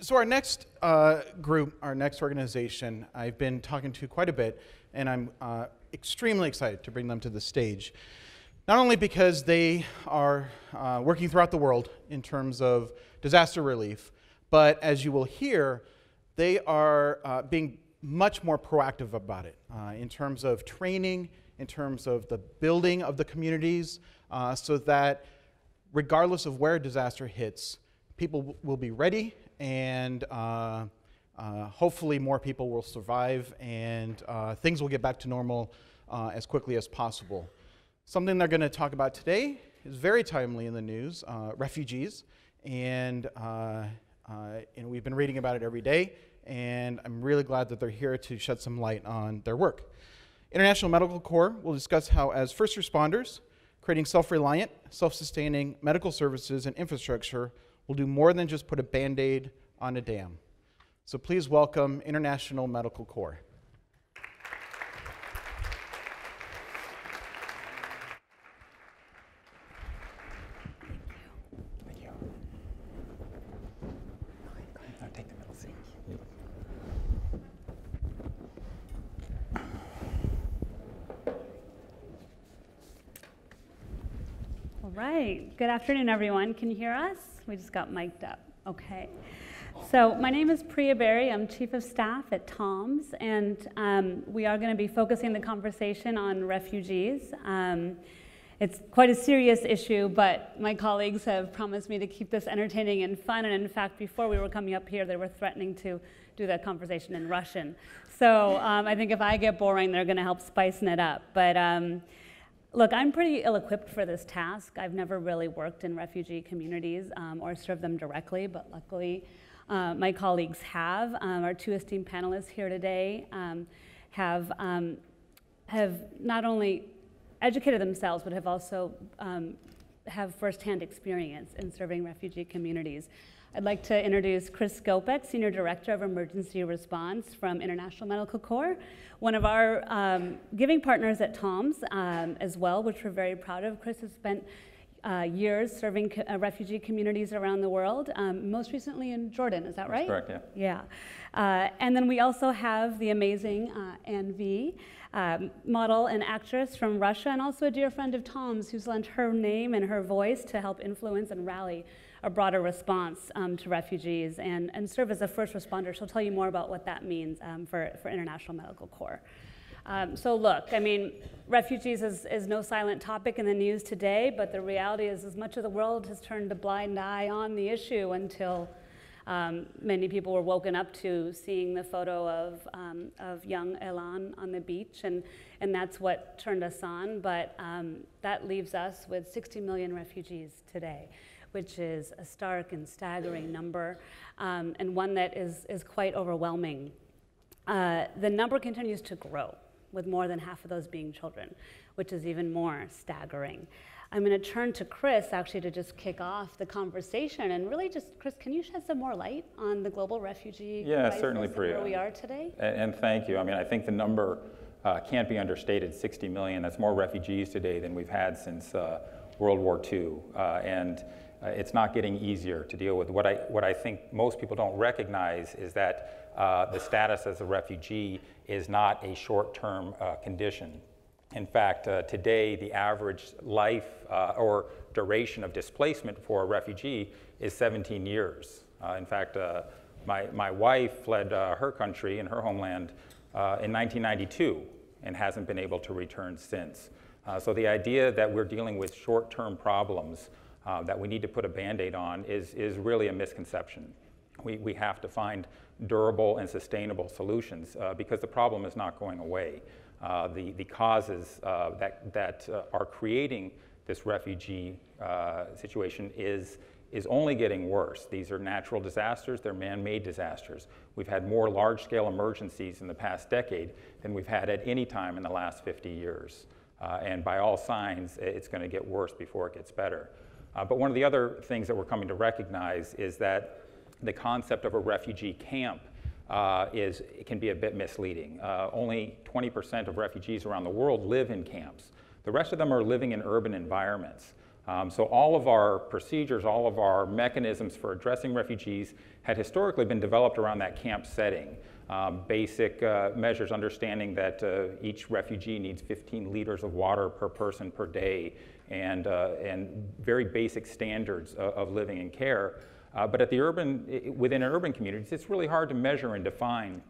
so our next uh, group, our next organization, I've been talking to quite a bit, and I'm uh, extremely excited to bring them to the stage. Not only because they are uh, working throughout the world in terms of disaster relief, but as you will hear, they are uh, being much more proactive about it uh, in terms of training, in terms of the building of the communities, uh, so that regardless of where disaster hits, people will be ready and uh, uh, hopefully more people will survive and uh, things will get back to normal uh, as quickly as possible. Something they're going to talk about today is very timely in the news uh, refugees. And, and we've been reading about it every day. And I'm really glad that they're here to shed some light on their work. International Medical Corps will discuss how, as first responders, creating self reliant, self sustaining medical services and infrastructure will do more than just put a band aid on a dam. So please welcome International Medical Corps. Thank you. Thank you. All right. Good afternoon, everyone. Can you hear us? We just got mic'd up. Okay. So, my name is Priya Bery. I'm Chief of Staff at TOMS, and um, we are going to be focusing the conversation on refugees. Um, it's quite a serious issue, but my colleagues have promised me to keep this entertaining and fun. And in fact, before we were coming up here, they were threatening to do that conversation in Russian. So um, I think if I get boring, they're going to help spicing it up. But um, Look, I'm pretty ill equipped for this task. I've never really worked in refugee communities um, or served them directly, but luckily uh, my colleagues have. Um, our two esteemed panelists here today um, have, um, have not only educated themselves, but have also um, have firsthand experience in serving refugee communities. I'd like to introduce Chris Skopec, Senior Director of Emergency Response from International Medical Corps, one of our um, giving partners at TOMS um, as well, which we're very proud of. Chris has spent uh, years serving co- uh, refugee communities around the world, um, most recently in Jordan, is that right? That's correct, yeah. Yeah. Uh, and then we also have the amazing uh, Anne V, um, model and actress from Russia, and also a dear friend of TOMS who's lent her name and her voice to help influence and rally a broader response um, to refugees and, and serve as a first responder. She'll tell you more about what that means um, for, for International Medical Corps. Um, so look, I mean, refugees is, is no silent topic in the news today, but the reality is as much of the world has turned a blind eye on the issue until um, many people were woken up to seeing the photo of, um, of young Aylan on the beach, and, and that's what turned us on. But um, that leaves us with 60 million refugees today which is a stark and staggering number, um, and one that is, is quite overwhelming. Uh, the number continues to grow, with more than half of those being children, which is even more staggering. I'm going to turn to Chris actually to just kick off the conversation and really just, Chris, can you shed some more light on the global refugee yeah, crisis certainly, Priya. where we are today? And, and thank you. I mean, I think the number uh, can't be understated 60 million. That's more refugees today than we've had since uh, World War II. Uh, and uh, it's not getting easier to deal with. What I, what I think most people don't recognize is that uh, the status as a refugee is not a short term uh, condition. In fact, uh, today the average life uh, or duration of displacement for a refugee is 17 years. Uh, in fact, my, my wife fled her country and her homeland in 1992 and hasn't been able to return since. so the idea that we're dealing with short term problems uh, that we need to put a band-aid on is, is really a misconception. We, we have to find durable and sustainable solutions uh, because the problem is not going away. Uh, the, the causes uh, that, that uh, are creating this refugee uh, situation is, is only getting worse. These are natural disasters, they're man-made disasters. We've had more large-scale emergencies in the past decade than we've had at any time in the last 50 years. and by all signs, it's going to get worse before it gets better. Uh, but one of the other things that we're coming to recognize is that the concept of a refugee camp uh, is, can be a bit misleading. Uh, only 20% of refugees around the world live in camps. The rest of them are living in urban environments. Um, so all of our procedures, all of our mechanisms for addressing refugees had historically been developed around that camp setting. Um, basic uh, measures, understanding that uh, each refugee needs 15 liters of water per person per day, and, uh, and very basic standards of, of living and care. Uh, but at the urban, within urban communities, it's really hard to measure and define,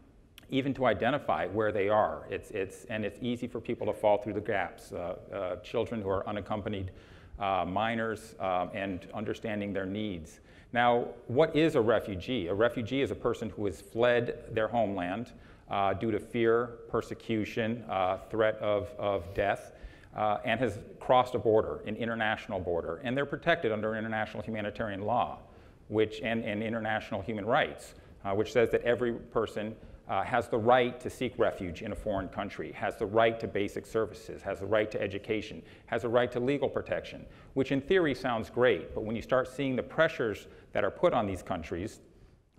even to identify where they are. It's, it's, and it's easy for people to fall through the gaps. Uh, uh, children who are unaccompanied minors um, and understanding their needs. Now, what is a refugee? A refugee is a person who has fled their homeland uh, due to fear, persecution, uh, threat of, of death, uh, and has crossed a border, an international border. And they're protected under international humanitarian law which, and, and international human rights, uh, which says that every person uh, has the right to seek refuge in a foreign country, has the right to basic services, has the right to education, has a right to legal protection, which in theory sounds great, but when you start seeing the pressures that are put on these countries,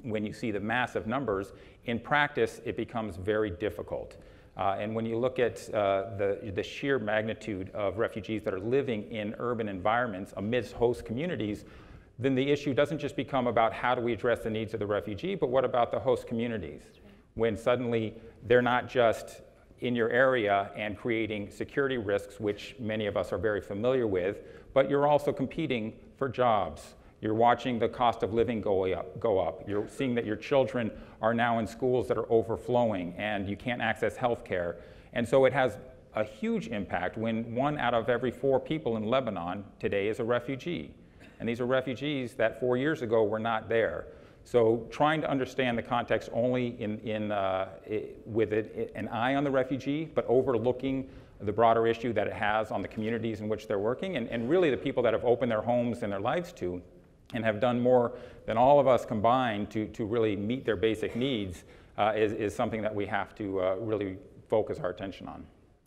when you see the massive numbers, in practice it becomes very difficult. Uh, and when you look at uh, the, the sheer magnitude of refugees that are living in urban environments amidst host communities, then the issue doesn't just become about how do we address the needs of the refugee, but what about the host communities? when suddenly they're not just in your area and creating security risks, which many of us are very familiar with, but you're also competing for jobs. You're watching the cost of living go up, go up. You're seeing that your children are now in schools that are overflowing and you can't access health care. And so it has a huge impact when one out of every four people in Lebanon today is a refugee. And these are refugees that four years ago were not there. So trying to understand the context only in, in, uh, it, with it, an eye on the refugee, but overlooking the broader issue that it has on the communities in which they're working, and, and really the people that have opened their homes and their lives to, and have done more than all of us combined to, to really meet their basic needs, uh, is, is something that we have to uh, really focus our attention on.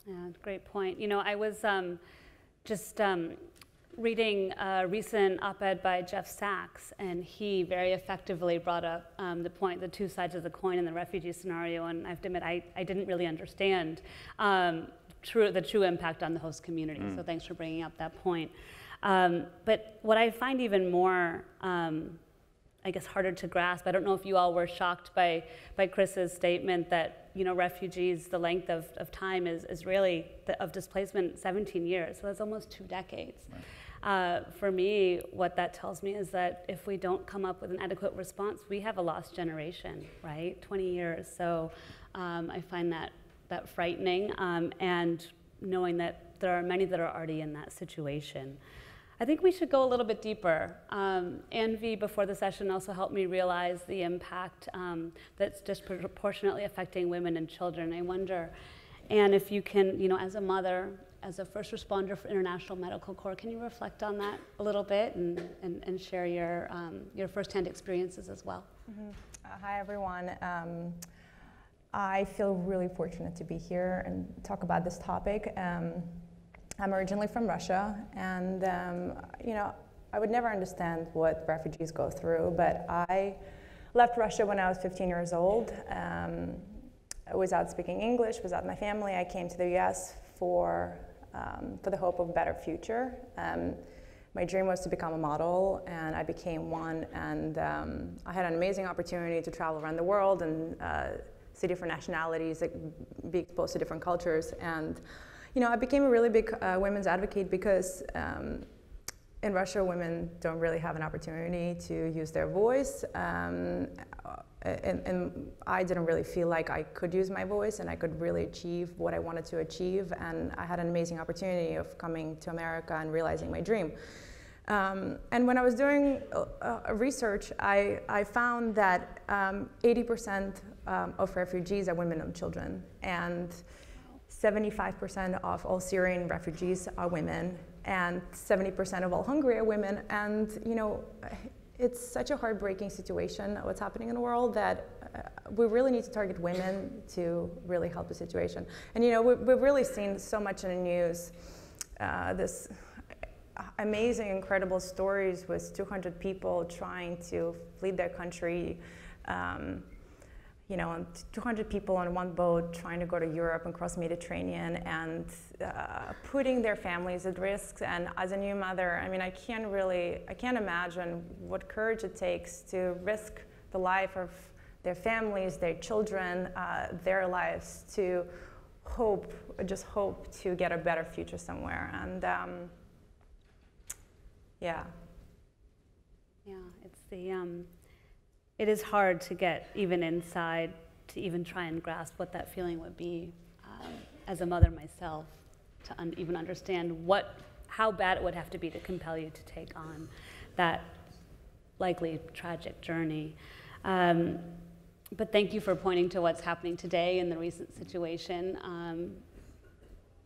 Yeah, great point. You know, I was um, just um, reading a recent op-ed by Jeff Sachs, and he very effectively brought up um, the point, the two sides of the coin in the refugee scenario, and I have to admit, I, I didn't really understand um, true, the true impact on the host community, mm. so thanks for bringing up that point. Um, but what I find even more, um, I guess, harder to grasp, I don't know if you all were shocked by, by Chris's statement that, you know, refugees, the length of, of time is, is really, the, of displacement, 17 years, so that's almost two decades. Right. Uh, for me, what that tells me is that if we don't come up with an adequate response, we have a lost generation, right? 20 years. So um, I find that, that frightening, um, and knowing that there are many that are already in that situation. I think we should go a little bit deeper. Um, Anne V, before the session, also helped me realize the impact um, that's disproportionately affecting women and children. I wonder, and if you can, you know, as a mother, as a first responder for International Medical Corps. Can you reflect on that a little bit and, and, and share your, um, your firsthand experiences as well? Mm-hmm. Uh, hi, everyone. Um, I feel really fortunate to be here and talk about this topic. Um, I'm originally from Russia, and um, you know, I would never understand what refugees go through, but I left Russia when I was 15 years old. Um, without speaking English, without my family, I came to the US for um, for the hope of a better future. Um, my dream was to become a model, and I became one. And um, I had an amazing opportunity to travel around the world and uh, see different nationalities, like, be exposed to different cultures. And you know, I became a really big uh, women's advocate because um, in Russia, women don't really have an opportunity to use their voice. Um, and, and, I didn't really feel like I could use my voice and I could really achieve what I wanted to achieve. And I had an amazing opportunity of coming to America and realizing my dream. Um, and when I was doing uh, research, I, I, found that 80% um, um, of refugees are women and children. And 75% of all Syrian refugees are women, and 70% of all Hungary are women. And you know, it's such a heartbreaking situation, what's happening in the world, that uh, we really need to target women to really help the situation. And you know, we, have really seen so much in the news, uh, this amazing, incredible stories with 200 people trying to flee their country. Um, you know, 200 people on one boat trying to go to Europe and cross Mediterranean and uh, putting their families at risk. And as a new mother, I mean, I can't really, I can't imagine what courage it takes to risk the life of their families, their children, uh, their lives to hope, just hope to get a better future somewhere. And um, yeah. Yeah, it's the, um, it is hard to get even inside to even try and grasp what that feeling would be um, as a mother myself to un- even understand what, how bad it would have to be to compel you to take on that likely tragic journey. Um, but thank you for pointing to what's happening today in the recent situation. Um,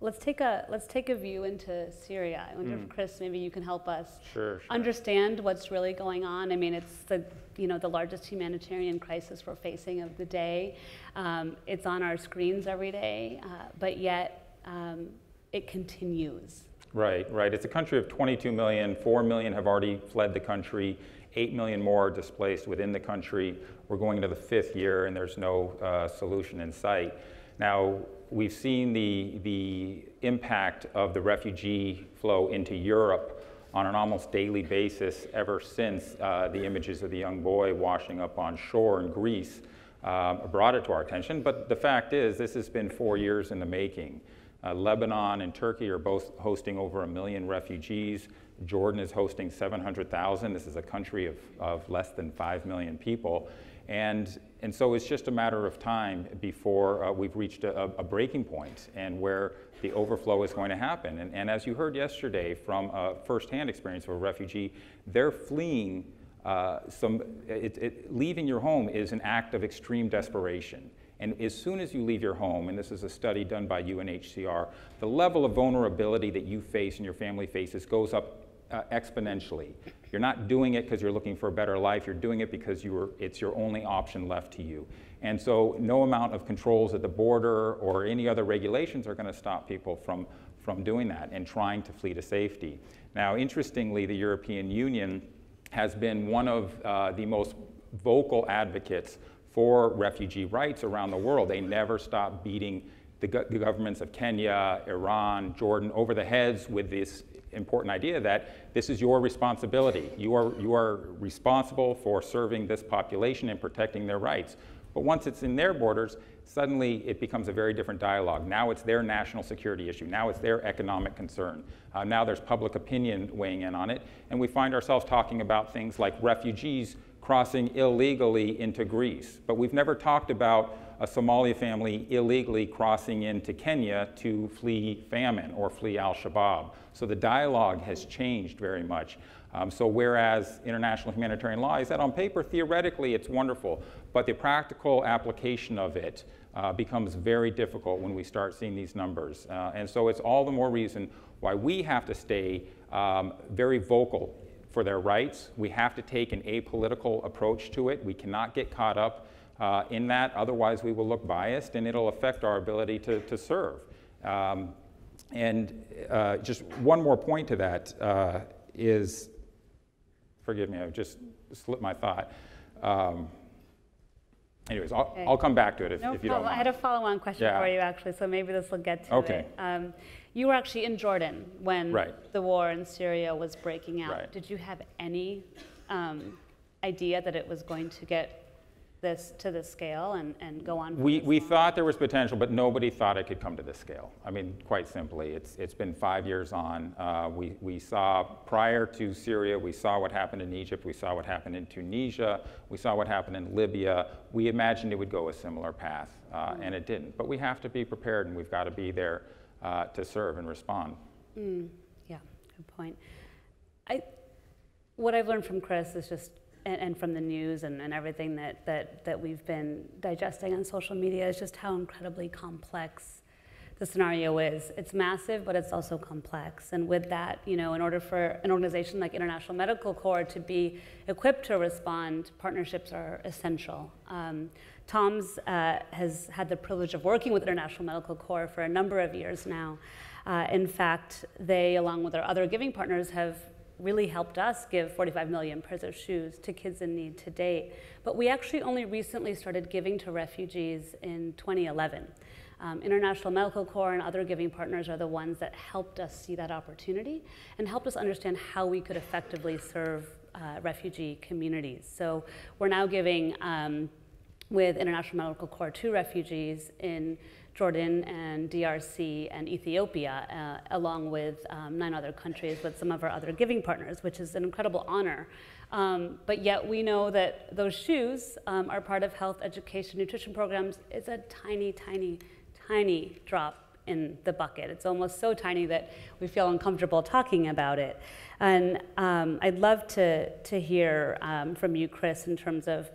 let's take a let's take a view into Syria. I wonder if Chris, maybe you can help us Sure, sure. understand what's really going on. I mean, it's the you know the largest humanitarian crisis we're facing of the day. Um, it's on our screens every day, uh, but yet um, it continues. Right, right. It's a country of 22 million. 4 million have already fled the country. 8 million more are displaced within the country. We're going into the fifth year, and there's no uh, solution in sight. Now, we've seen the, the impact of the refugee flow into Europe on an almost daily basis ever since uh, the images of the young boy washing up on shore in Greece um, brought it to our attention. But the fact is, this has been four years in the making. Uh, Lebanon and Turkey are both hosting over a million refugees. Jordan is hosting 700,000. This is a country of, of less than 5 million people. And, and so it's just a matter of time before uh, we've reached a, a breaking point and where the overflow is going to happen. And, and as you heard yesterday from a firsthand experience of a refugee, they're fleeing uh, some, it, it, leaving your home is an act of extreme desperation. And as soon as you leave your home, and this is a study done by UNHCR, the level of vulnerability that you face and your family faces goes up uh, exponentially. You're not doing it because you're looking for a better life. You're doing it because you it's your only option left to you. And so, no amount of controls at the border or any other regulations are going to stop people from, from doing that and trying to flee to safety. Now, interestingly, the European Union has been one of uh, the most vocal advocates for refugee rights around the world. They never stop beating the, go- the governments of Kenya, Iran, Jordan over the heads with this important idea that this is your responsibility. You are, you are responsible for serving this population and protecting their rights. But once it's in their borders, suddenly it becomes a very different dialogue. Now it's their national security issue. Now it's their economic concern. Uh, now there's public opinion weighing in on it. And we find ourselves talking about things like refugees crossing illegally into Greece. But we've never talked about a Somali family illegally crossing into Kenya to flee famine or flee al Shabaab. So the dialogue has changed very much. Um, so, whereas international humanitarian law is that on paper, theoretically, it's wonderful, but the practical application of it uh, becomes very difficult when we start seeing these numbers. Uh, and so, it's all the more reason why we have to stay um, very vocal for their rights. We have to take an apolitical approach to it. We cannot get caught up uh, in that, otherwise, we will look biased and it'll affect our ability to, to serve. Um, and uh, just one more point to that uh, is forgive me, I just slipped my thought. Um, anyways, I'll, Okay. I'll come back to it if, No if you don't problem. I had a follow-on question Yeah. for you actually, so maybe this will get to Okay. it. Um, you were actually in Jordan when Right. the war in Syria was breaking out. Right. Did you have any um, idea that it was going to get this to this scale and, and go on? We, we long? thought there was potential, but nobody thought it could come to this scale. I mean, quite simply, it's, it's been five years on. Uh, we, we saw prior to Syria, we saw what happened in Egypt, we saw what happened in Tunisia, we saw what happened in Libya. We imagined it would go a similar path, uh, and it didn't. But we have to be prepared, and we've got to be there uh, to serve and respond. Mm, yeah, good point. I, what I've learned from Chris is just, and, and from the news and, and everything that, that, that we've been digesting on social media, is just how incredibly complex the scenario is. It's massive, but it's also complex. And with that, you know, in order for an organization like International Medical Corps to be equipped to respond, partnerships are essential. Um, TOMS uh, has had the privilege of working with International Medical Corps for a number of years now. Uh, in fact, they, along with our other giving partners, have really helped us give 45 million pairs of shoes to kids in need to date. But we actually only recently started giving to refugees in 2011. Um, International Medical Corps and other giving partners are the ones that helped us see that opportunity and helped us understand how we could effectively serve uh, refugee communities. So we're now giving um, with International Medical Corps to refugees in Jordan and DRC and Ethiopia, uh, along with um, nine other countries with some of our other giving partners, which is an incredible honor. Um, but yet we know that those shoes um, are part of health, education, nutrition programs. It's a tiny, tiny, tiny drop in the bucket. It's almost so tiny that we feel uncomfortable talking about it. And um, I'd love to, to hear um, from you, Chris, in terms of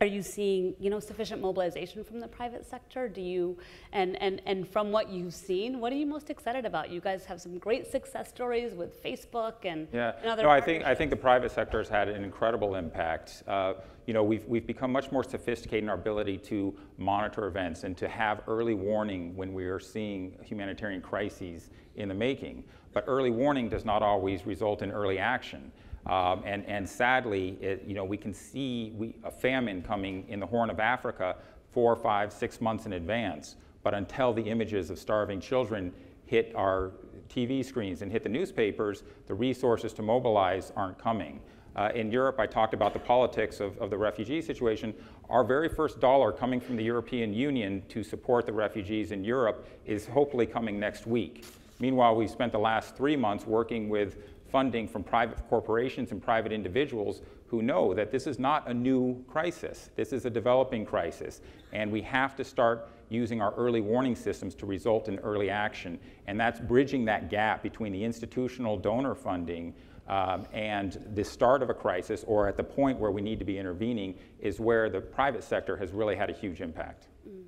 are you seeing, you know, sufficient mobilization from the private sector? Do you, and, and, and from what you've seen, what are you most excited about? You guys have some great success stories with Facebook and, yeah. and other no, I think, I think the private sector has had an incredible impact. Uh, you know, we've, we've become much more sophisticated in our ability to monitor events and to have early warning when we are seeing humanitarian crises in the making. But early warning does not always result in early action. Um, and, and sadly, it, you know, we can see we, a famine coming in the Horn of Africa four, five, six months in advance. But until the images of starving children hit our TV screens and hit the newspapers, the resources to mobilize aren't coming. Uh, in Europe, I talked about the politics of, of the refugee situation. Our very first dollar coming from the European Union to support the refugees in Europe is hopefully coming next week. Meanwhile, we've spent the last three months working with funding from private corporations and private individuals who know that this is not a new crisis. This is a developing crisis. And we have to start using our early warning systems to result in early action. And that's bridging that gap between the institutional donor funding um, and the start of a crisis or at the point where we need to be intervening is where the private sector has really had a huge impact. Mm.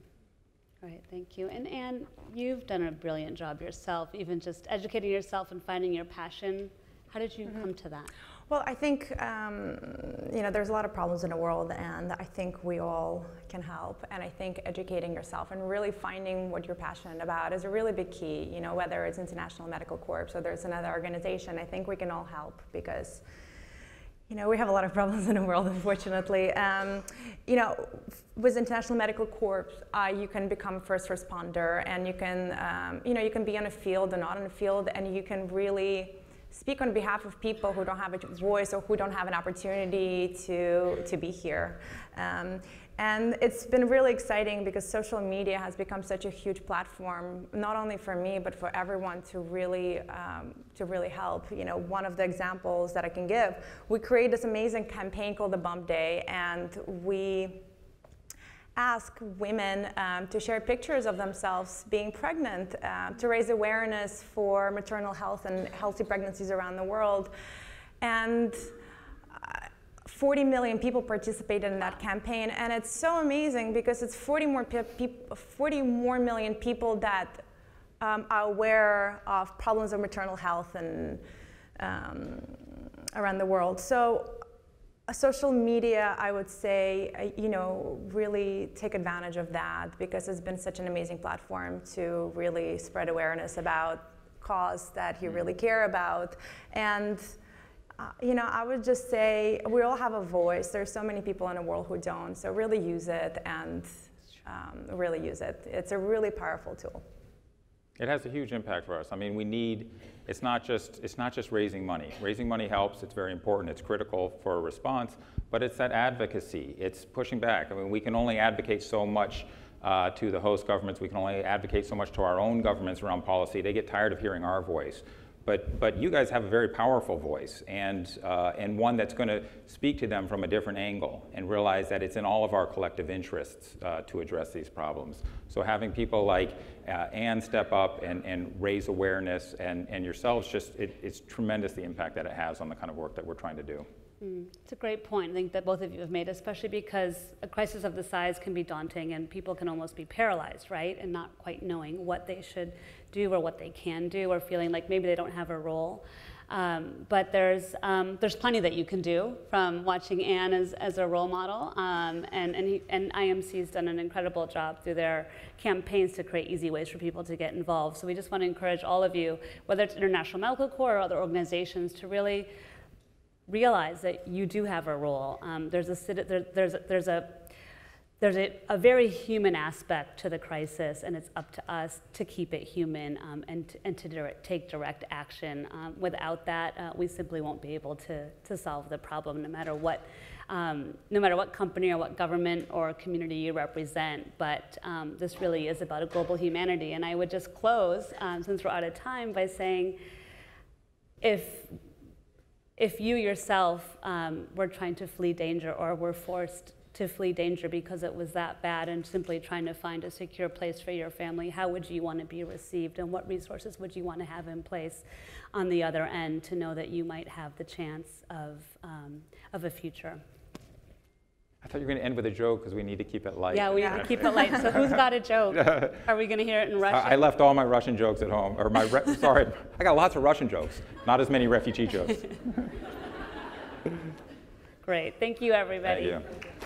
All right, thank you. And Anne, you've done a brilliant job yourself, even just educating yourself and finding your passion how did you mm-hmm. come to that? Well, I think um, you know there's a lot of problems in the world, and I think we all can help. And I think educating yourself and really finding what you're passionate about is a really big key. You know, whether it's International Medical Corps or there's another organization, I think we can all help because you know, we have a lot of problems in the world, unfortunately. Um, you know, with International Medical Corps, uh, you can become a first responder, and you can, um, you know, you can be on a field or not on a field, and you can really speak on behalf of people who don't have a voice or who don't have an opportunity to, to be here. Um, and it's been really exciting because social media has become such a huge platform, not only for me, but for everyone to really, um, to really help. You know, one of the examples that I can give, we created this amazing campaign called the Bump Day, and we ask women um, to share pictures of themselves being pregnant uh, to raise awareness for maternal health and healthy pregnancies around the world. And uh, 40 million people participated in that campaign, and it's so amazing because it's 40 more, 40 more million people that um, are aware of problems of maternal health and um, around the world. So social media, I would say, uh, you know, really take advantage of that because it's been such an amazing platform to really spread awareness about cause that you really mm-hmm. care about. And uh, you know, I would just say we all have a voice. There's so many people in the world who don't, so really use it and um, really use it. It's a really powerful tool. It has a huge impact for us. I mean, we need, it's not just, it's not just raising money. Raising money helps, it's very important, it's critical for a response, but it's that advocacy. It's pushing back. I mean, we can only advocate so much uh, to the host governments, we can only advocate so much to our own governments around policy. They get tired of hearing our voice. But, but you guys have a very powerful voice and, uh, and one that's going to speak to them from a different angle and realize that it's in all of our collective interests uh, to address these problems. So having people like uh, Anne step up and, and raise awareness and, and yourselves, just it, it's tremendous the impact that it has on the kind of work that we're trying to do. Mm, it's a great point, I think, that both of you have made, especially because a crisis of the size can be daunting and people can almost be paralyzed, right? And not quite knowing what they should do or what they can do or feeling like maybe they don't have a role. Um, but there's, um, there's plenty that you can do from watching Anne as, as a role model. Um, and, and, he, and IMC's done an incredible job through their campaigns to create easy ways for people to get involved. So we just want to encourage all of you, whether it's International Medical Corps or other organizations, to really realize that you do have a role. Um, there's a, there, there's, there's a there's a, a very human aspect to the crisis, and it's up to us to keep it human um, and, and to direct, take direct action. Um, without that, uh, we simply won't be able to, to solve the problem, no matter what, um, no matter what company or what government or community you represent. But um, this really is about a global humanity. And I would just close, um, since we're out of time, by saying, if if you yourself um, were trying to flee danger or were forced to flee danger because it was that bad and simply trying to find a secure place for your family, how would you want to be received and what resources would you want to have in place on the other end to know that you might have the chance of, um, of a future? I thought you were going to end with a joke because we need to keep it light. Yeah, we Yeah. keep it light. So who's got a joke? Are we going to hear it in Russian? I left all my Russian jokes at home, or my, re- sorry, I got lots of Russian jokes, not as many refugee jokes. Great. Thank you, everybody. Thank you.